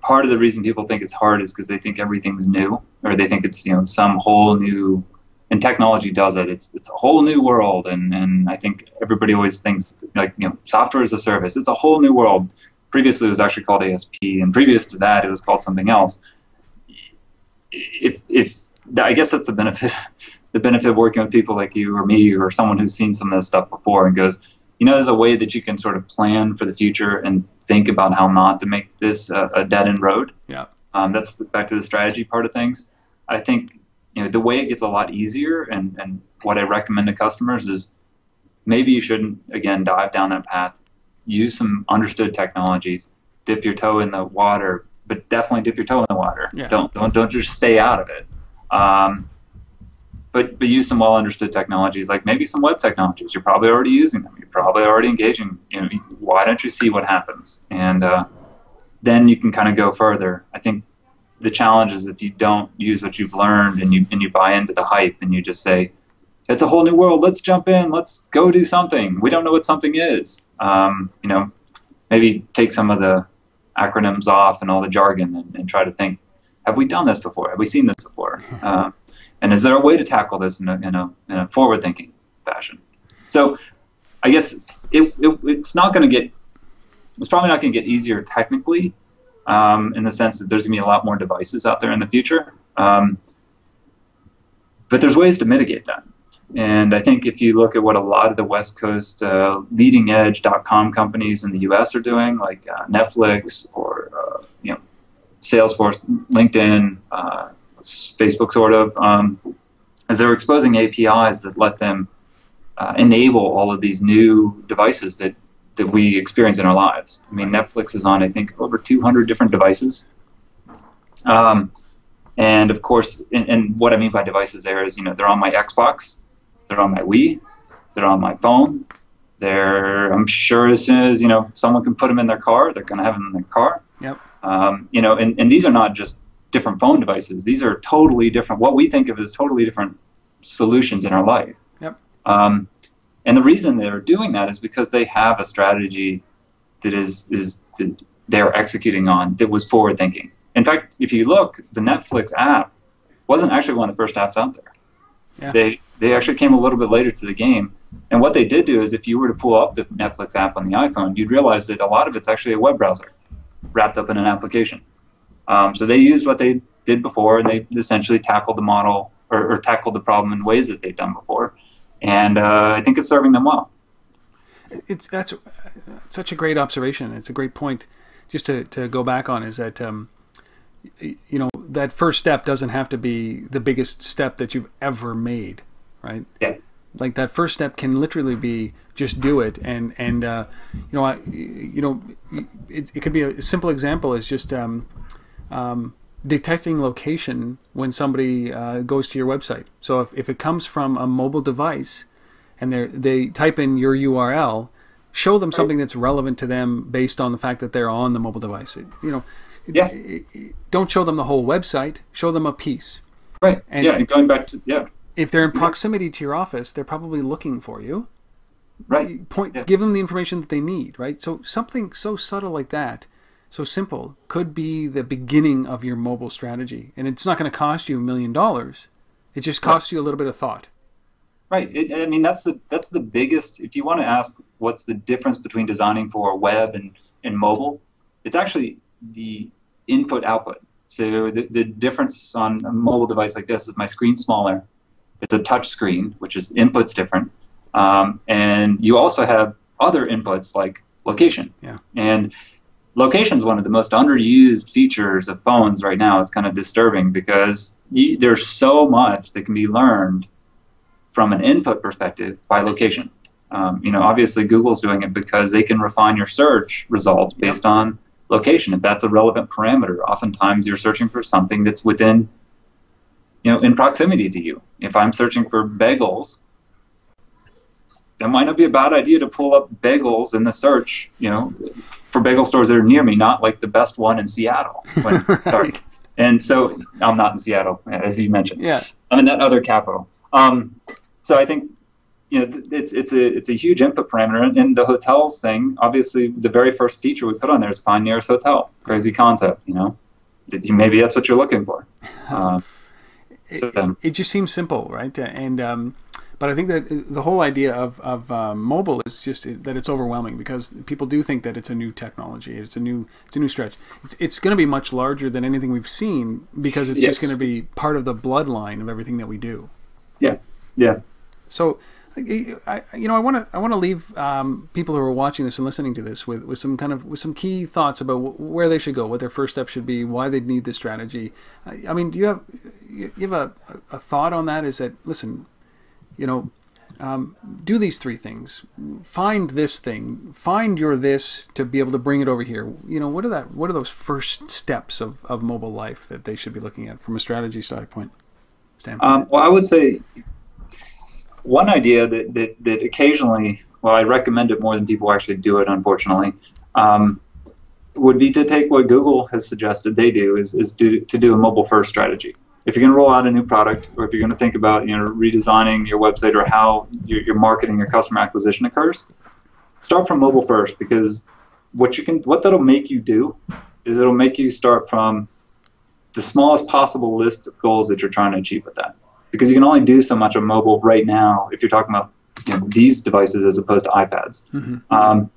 part of the reason people think it's hard is because they think everything's new or they think it's you know some whole new and technology does it. It's it's a whole new world and and I think everybody always thinks like you know software as a service it's a whole new world previously it was actually called ASP and previous to that it was called something else if if I guess that's the benefit the benefit of working with people like you or me or someone who's seen some of this stuff before and goes you know, there's a way that you can sort of plan for the future and think about how not to make this a, a dead end road. Yeah. Um, that's back to the strategy part of things. I think you know the way it gets a lot easier, and and what I recommend to customers is maybe you shouldn't again dive down that path. Use some understood technologies. Dip your toe in the water, but definitely dip your toe in the water. Yeah. Don't don't don't just stay out of it. Um, but but use some well understood technologies like maybe some web technologies you're probably already using them you're probably already engaging you know why don't you see what happens and uh, then you can kind of go further i think the challenge is if you don't use what you've learned and you and you buy into the hype and you just say it's a whole new world let's jump in let's go do something we don't know what something is um, you know maybe take some of the acronyms off and all the jargon and, and try to think have we done this before have we seen this before uh, and is there a way to tackle this in a, in a, in a forward thinking fashion? So I guess it, it it's not going to get, it's probably not going to get easier technically um, in the sense that there's going to be a lot more devices out there in the future. Um, but there's ways to mitigate that. And I think if you look at what a lot of the West Coast uh, leading edge .com companies in the U.S. are doing, like uh, Netflix or uh, you know Salesforce, LinkedIn, uh, Facebook sort of, um, they're exposing APIs that let them uh, enable all of these new devices that, that we experience in our lives. I mean, Netflix is on, I think, over 200 different devices. Um, and of course, and, and, what I mean by devices there is, you know, they're on my Xbox, they're on my Wii, they're on my phone. They're, I'm sure as soon as, you know, someone can put them in their car, they're going to have them in their car. Yep. Um, you know, and, and these are not just different phone devices. These are totally different. What we think of as totally different solutions in our life. Yep. Um, and the reason they're doing that is because they have a strategy that is is that they're executing on that was forward thinking. In fact, if you look, the Netflix app wasn't actually one of the first apps out there. Yeah. They they actually came a little bit later to the game. And what they did do is if you were to pull up the Netflix app on the iPhone, you'd realize that a lot of it's actually a web browser wrapped up in an application. Um, so they used what they did before, and they essentially tackled the model or, or tackled the problem in ways that they've done before, and uh, I think it's serving them well. It's that's such a great observation. It's a great point. Just to, to go back on is that um, you know that first step doesn't have to be the biggest step that you've ever made, right? Yeah. Like that first step can literally be just do it, and and uh, you know, I, you know, it, it could be a simple example is just um, um, detecting location when somebody uh, goes to your website. So if, if it comes from a mobile device, and they they type in your URL, show them something that's relevant to them based on the fact that they're on the mobile device. It, you know, Yeah. don't show them the whole website. Show them a piece. Right. And- yeah. And going back to yeah. If they're in proximity to your office, they're probably looking for you. Right. Point, Yeah. give them the information that they need, right? So something so subtle like that, so simple, could be the beginning of your mobile strategy, and it's not going to cost you a million dollars. It just costs you a little bit of thought. Right. It, I mean, that's the that's the biggest. If you want to ask what's the difference between designing for web and, and mobile, it's actually the input output. So the, the difference on a mobile device like this is my screen's smaller. It's a touch screen, which is input's different, um, and you also have other inputs like location. Yeah. And location is one of the most underused features of phones right now. It's kind of disturbing because you, there's so much that can be learned from an input perspective by location. Um, you know, obviously Google's doing it because they can refine your search results based on location. If that's a relevant parameter, oftentimes you're searching for something that's within, you know, in proximity to you. If I'm searching for bagels, that might not be a bad idea to pull up bagels in the search, you know, for bagel stores that are near me, not like the best one in Seattle. When, Sorry. And so I'm not in Seattle, as you mentioned. Yeah. I'm in that other capital. Um, so I think you know it's it's a it's a huge input parameter. And, the hotels thing, obviously, the very first feature we put on there is find nearest hotel. Crazy concept, you know. Did you, maybe that's what you're looking for. Uh, so, um, it just seems simple, right? Uh, And um, but I think that the whole idea of of um, mobile is just that it's overwhelming because people do think that it's a new technology. It's a new it's a new stretch. It's it's going to be much larger than anything we've seen because it's just going to be part of the bloodline of everything that we do. yeah, yeah, So, I, I- you know, I want to I want to leave um, people who are watching this and listening to this with, with some kind of with some key thoughts about wh- where they should go, what their first step should be, why they'd need this strategy. I, I mean, do you have you have a, a thought on that? Is that listen, you know, um, do these three things. Find this thing. Find your this to be able to bring it over here. You know, what are that? What are those first steps of, of mobile life that they should be looking at from a strategy standpoint? standpoint? Um, well, I would say one idea that, that, that occasionally, well, I recommend it more than people actually do it, unfortunately, um, would be to take what Google has suggested they do is, is do, to do a mobile first strategy. If you're going to roll out a new product, or if you're going to think about you know redesigning your website or how your, your marketing, your customer acquisition occurs, start from mobile first because what you can what that'll make you do is it'll make you start from the smallest possible list of goals that you're trying to achieve with that because you can only do so much on mobile right now if you're talking about you know, these devices as opposed to iPads Mhm. um,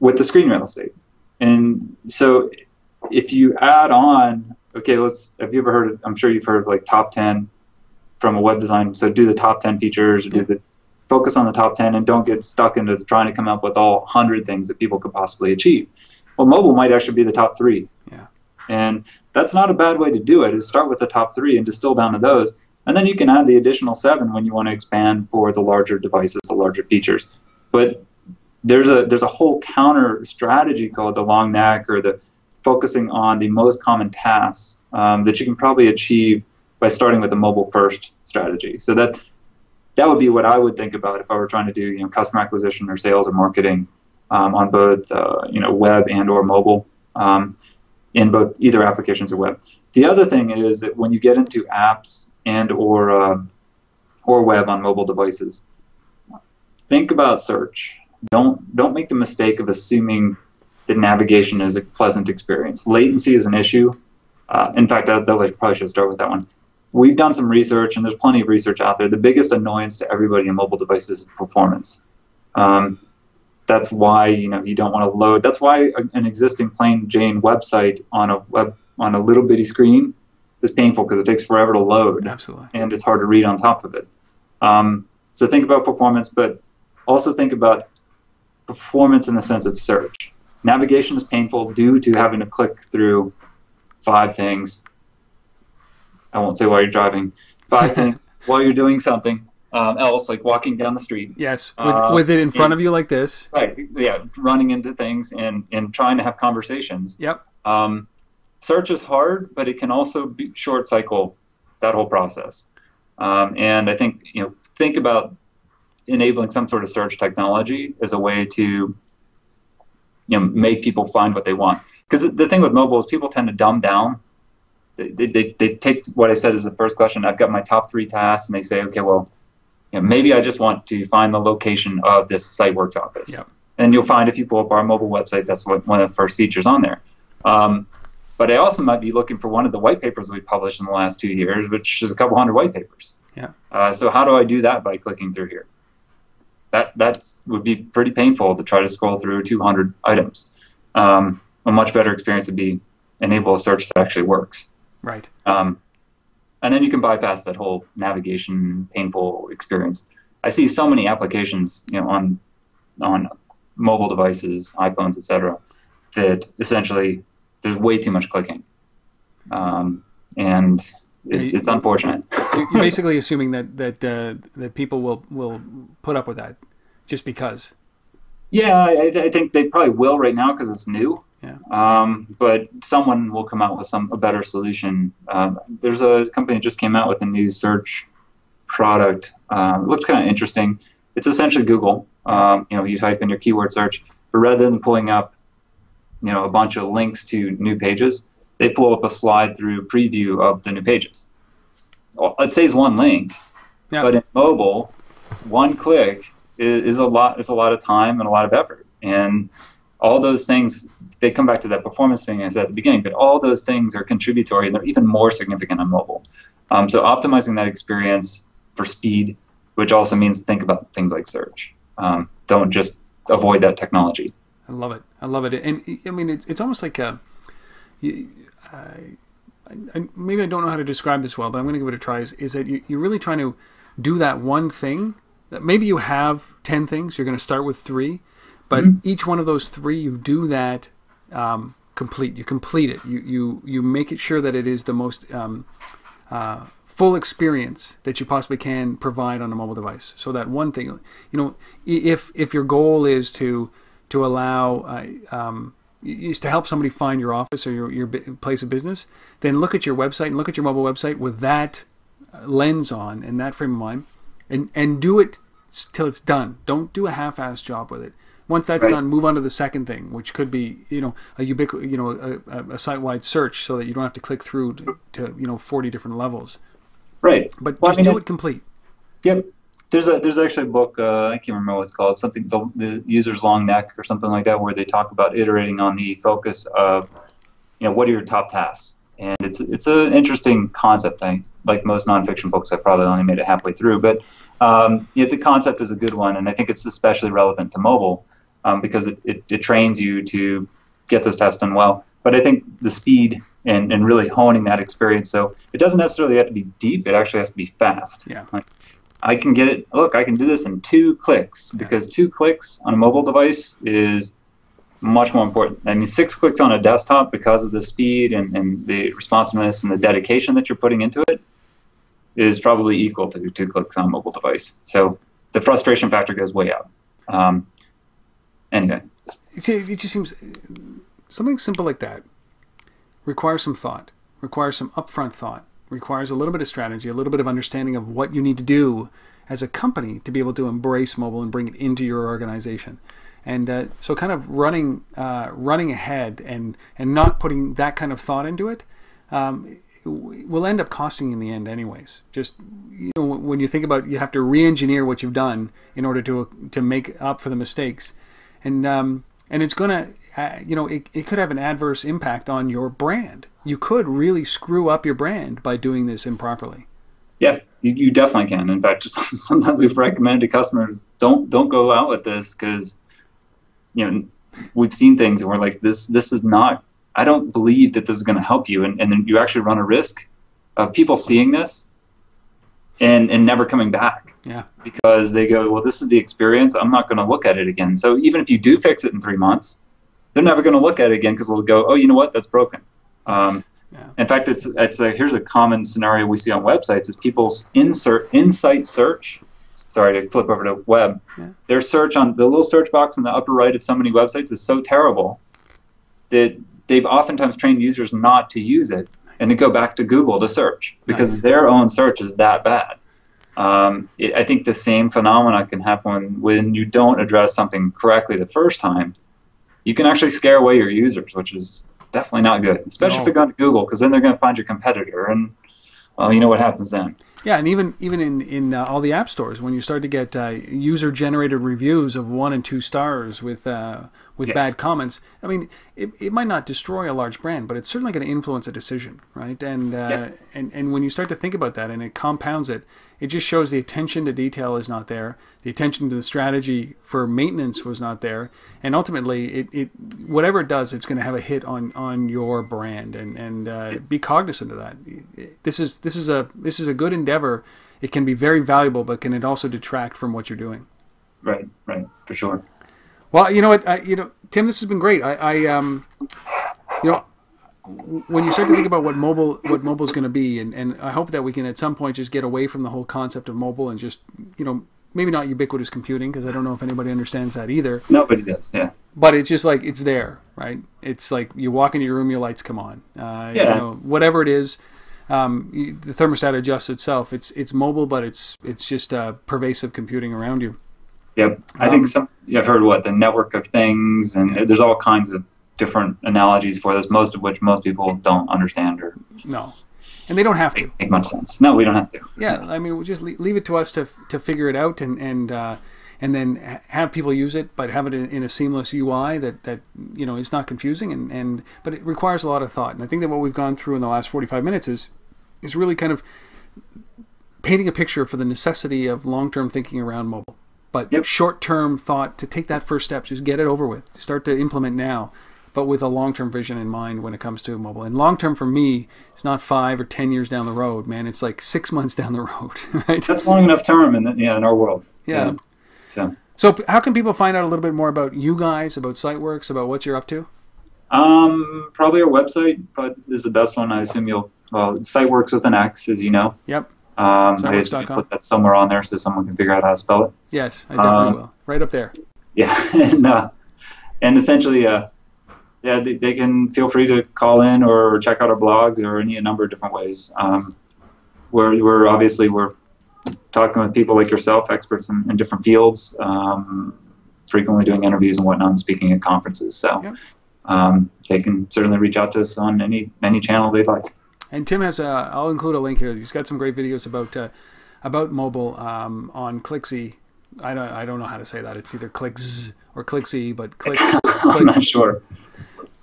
with the screen real estate. And so if you add on, okay, let's, have you ever heard, of, I'm sure you've heard of like top 10 from a web design. So do the top 10 features, or do the focus on the top 10 and don't get stuck into trying to come up with all 100 things that people could possibly achieve. Well, mobile might actually be the top three. Yeah. And that's not a bad way to do it, is start with the top three and distill down to those. And then you can add the additional seven when you want to expand for the larger devices, the larger features. But there's a there's a whole counter strategy called the long neck or the focusing on the most common tasks um, that you can probably achieve by starting with a mobile first strategy. So that that would be what I would think about if I were trying to do you know customer acquisition or sales or marketing um, on both uh, you know web and or mobile um, in both either applications or web. The other thing is that when you get into apps and or uh, or web on mobile devices, think about search. Don't don't make the mistake of assuming that navigation is a pleasant experience. Latency is an issue. Uh, in fact, I, I probably should start with that one. We've done some research, and there's plenty of research out there. The biggest annoyance to everybody in mobile devices is performance. Um, that's why you know you don't want to load. That's why an existing plain Jane website on a web on a little bitty screen is painful because it takes forever to load Absolutely. and it's hard to read on top of it. Um, so think about performance, but also think about performance in the sense of search. Navigation is painful due to having to click through five things. I won't say while you're driving. Five things while you're doing something um, else, like walking down the street. Yes, with, uh, with it in front of you like this. Right. Yeah, running into things and and trying to have conversations. Yep. Um, search is hard, but it can also be short cycle that whole process. Um, and I think you know think about enabling some sort of search technology as a way to you know make people find what they want. Because the thing with mobile is people tend to dumb down. They, they, they take what I said as the first question. I've got my top three tasks, and they say, okay, well, you know, maybe I just want to find the location of this Siteworx office. Yep. And you'll find if you pull up our mobile website, that's what one of the first features on there. Um, but I also might be looking for one of the white papers we published in the last two years, which is a couple hundred white papers. Yeah. Uh, so how do I do that by clicking through here? That that would be pretty painful to try to scroll through 200 items. Um, a much better experience would be enable a search that actually works. Right. Um, and then you can bypass that whole navigation painful experience. I see so many applications, you know, on on mobile devices, iPhones, etc., that essentially there's way too much clicking, um, and it's it's unfortunate. You're basically assuming that that uh, that people will will put up with that just because. Yeah, I, I think they probably will right now because it's new. Yeah. Um, but someone will come out with some a better solution. Um, there's a company that just came out with a new search product. Um, it looks kind of interesting. It's essentially Google. Um, you know, you type in your keyword search, but rather than pulling up, you know, a bunch of links to new pages, they pull up a slide through preview of the new pages. Well, it saves one link, Yeah. but in mobile, one click is, is a lot. Is a lot of time and a lot of effort, and all those things they come back to that performance thing I said at the beginning, but all those things are contributory and they're even more significant on mobile. Um, so optimizing that experience for speed, which also means think about things like search. Um, don't just avoid that technology. I love it. I love it. And I mean, it's, it's almost like a. You, I, I, maybe I don't know how to describe this well, but I'm going to give it a try. Is, is that you, you're really trying to do that one thing? That maybe you have 10 things, you're going to start with three, but Mm-hmm. each one of those three, you do that um, complete. You complete it. You, you, you make it sure that it is the most um, uh, full experience that you possibly can provide on a mobile device. So that one thing, you know, if if your goal is to to allow uh, um, is to help somebody find your office or your, your place of business, then look at your website and look at your mobile website with that uh, lens on and that frame of mind, and and do it till it's done. Don't do a half-assed job with it. Once that's Right. done, move on to the second thing, which could be you know a ubiqu- you know a, a, site-wide search, so that you don't have to click through to, to you know 40 different levels. Right. But Well, I just mean, do it complete. Yep. There's a there's actually a book uh, I can't remember what it's called something the, the user's long neck or something like that where they talk about iterating on the focus of you know what are your top tasks and it's it's an interesting concept. I like most nonfiction books I probably only made it halfway through, but um, yeah, the concept is a good one and I think it's especially relevant to mobile um, because it, it, it trains you to get those tasks done well. But I think the speed and, and really honing that experience so it doesn't necessarily have to be deep; it actually has to be fast. Yeah. Like, I can get it. Look, I can do this in two clicks because two clicks on a mobile device is much more important. I mean, six clicks on a desktop because of the speed and, and the responsiveness and the dedication that you're putting into it is probably equal to two clicks on a mobile device. So the frustration factor goes way up. Um, anyway, it just seems something simple like that requires some thought, requires some upfront thought, requires a little bit of strategy, a little bit of understanding of what you need to do as a company to be able to embrace mobile and bring it into your organization. And uh, so, kind of running uh, running ahead and and not putting that kind of thought into it um, will end up costing in the end, anyways. Just you know, when you think about, you have to re-engineer what you've done in order to to make up for the mistakes, and um, and it's gonna, Uh, you know, it, it could have an adverse impact on your brand. You could really screw up your brand by doing this improperly. yeah, you, you definitely can. In fact, sometimes we've recommended to customers don't don't go out with this because you know we've seen things and we're like this this is not. I don't believe that this is going to help you, and, and then you actually run a risk of people seeing this and and never coming back Yeah, because they go, well, this is the experience. I'm not going to look at it again. So even if you do fix it in three months, they're never going to look at it again because they'll go, oh, you know what, that's broken. Um, yeah, In fact, it's it's a here's a common scenario we see on websites is people's insert insight search. Sorry to flip over to web. Yeah. Their search on the little search box in the upper right of so many websites is so terrible that they've oftentimes trained users not to use it and to go back to Google to search because Nice. their own search is that bad. Um, it, I think the same phenomena can happen when, when you don't address something correctly the first time. You can actually scare away your users, which is definitely not good, especially No. if they're going to Google, because then they're going to find your competitor, and well, you know what happens then. Yeah, and even even in in uh, all the app stores, when you start to get uh, user generated reviews of one and two stars with uh, with Yes. bad comments, I mean, it, it might not destroy a large brand, but it's certainly going to influence a decision, right? And uh, Yeah. and and when you start to think about that, and it compounds it, it just shows the attention to detail is not there, the attention to the strategy for maintenance was not there, and ultimately, it, it whatever it does, it's going to have a hit on on your brand, and and uh, Yes. be cognizant of that. This is this is a this is a good endeavor. It can be very valuable, but can it also detract from what you're doing? Right, right, for sure. Well, you know what, I, you know, Tim, this has been great. I, I um, you know, when you start to think about what mobile what mobile is going to be, and, and I hope that we can at some point just get away from the whole concept of mobile and just you know maybe not ubiquitous computing because I don't know if anybody understands that either. Nobody does. Yeah, But it's just like it's there, right? It's like you walk into your room, your lights come on. Uh, You Yeah. know, whatever it is, um, you, the thermostat adjusts itself. It's it's mobile, but it's it's just uh, pervasive computing around you. Yep. I Um, think some. I've heard what the network of things, and there's all kinds of different analogies for this. Most of which most people don't understand or No, and they don't have to. make, much sense. No, we don't have to. Yeah, I mean, we'll just leave it to us to to figure it out and and uh, and then have people use it, but have it in, in a seamless UI that that you know is not confusing and and but it requires a lot of thought. And I think that what we've gone through in the last forty five minutes is is really kind of painting a picture for the necessity of long term thinking around mobile. But Yep. short term thought to take that first step, just get it over with, start to implement now, but with a long term vision in mind when it comes to mobile. And long term for me, it's not five or ten years down the road, man. It's like six months down the road, right? That's long enough term in the, yeah in our world. Yeah. So. So, how can people find out a little bit more about you guys, about Siteworx, about what you're up to? Um, probably our website, but is the best one. I assume you'll. Well, site works with an X, as you know. Yep. Um, I Siteworx.com. put that somewhere on there so someone can figure out how to spell it. Yes, I definitely Um, will. Right up there. Yeah, and uh, and essentially, uh, yeah, they, they can feel free to call in or check out our blogs or any number of different ways. Um, we're we're obviously we're talking with people like yourself, experts in, in different fields, um, frequently doing interviews and whatnot, and speaking at conferences. So. Yep. Um, they can certainly reach out to us on any any channel they'd like. And Tim has a. I'll include a link here. He's got some great videos about uh, about mobile um, on Clixy. I don't. I don't know how to say that. It's either Clicks or Clixy, but Click. I'm not sure.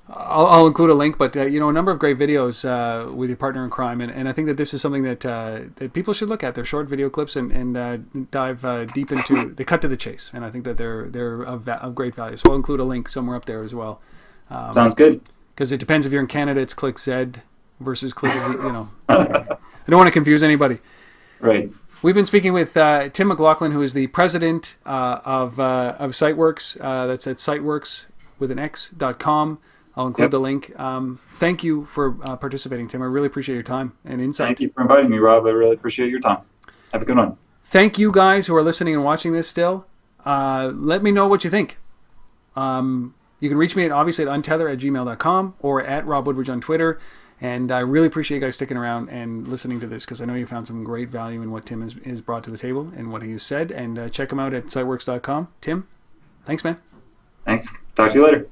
I'll, I'll include a link, but uh, you know, a number of great videos uh, with your partner in crime, and, and I think that this is something that uh, that people should look at. They're short video clips and and uh, dive uh, deep into. They cut to the chase, and I think that they're they're of, of great value. So I'll include a link somewhere up there as well, Sounds good. because it depends if you're in Canada, it's Click Z versus Click. You know, I don't want to confuse anybody. Right. We've been speaking with uh, Tim McLaughlin, who is the president uh, of uh, of Siteworx. Uh, that's at Siteworx with an X dot com. I'll include Yep. the link. Um, thank you for uh, participating, Tim. I really appreciate your time and insight. Thank you for inviting me, Rob. I really appreciate your time. Have a good one. Thank you guys who are listening and watching this still. Uh, let me know what you think. Um, you can reach me at obviously at untether at gmail.com or at Rob Woodbridge on Twitter. And I really appreciate you guys sticking around and listening to this because I know you found some great value in what Tim has, has brought to the table and what he has said. And uh, check him out at siteworx.com. Tim, thanks, man. Thanks. Talk to you later.